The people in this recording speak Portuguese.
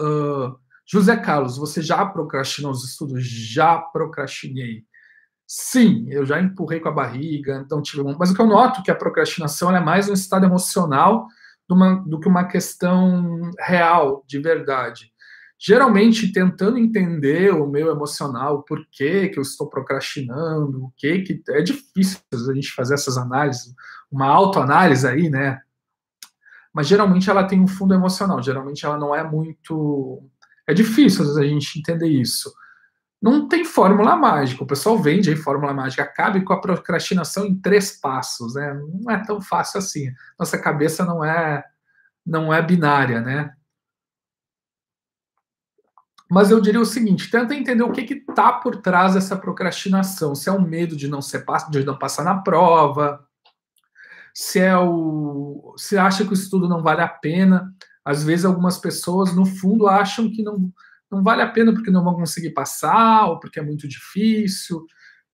Uh, José Carlos, você já procrastinou os estudos? Já procrastinei. Sim, eu já empurrei com a barriga, então tive um... Mas o que eu noto é que a procrastinação é mais um estado emocional do, uma, do que uma questão real, de verdade. Geralmente, tentando entender o meu emocional, por que, que eu estou procrastinando, o que que... É difícil a gente fazer essas análises, uma autoanálise aí, né? Mas geralmente ela tem um fundo emocional, geralmente ela não é muito... É difícil às vezes a gente entender isso não tem fórmula mágica. O pessoal vende aí fórmula mágica. Acabe com a procrastinação em três passos, né? Não é tão fácil assim. Nossa cabeça não é não é binária, né? Mas eu diria o seguinte: tenta entender o que está por trás dessa procrastinação. Se é o medo de não ser de não passar na prova, se é o se acha que o estudo não vale a pena. Às vezes algumas pessoas no fundo acham que não não vale a pena porque não vão conseguir passar, ou porque é muito difícil.